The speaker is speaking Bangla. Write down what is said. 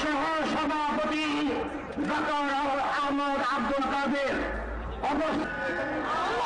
সহ সভাপতি ডক্টর আহমদ আব্দুল কাদের। অবস্থা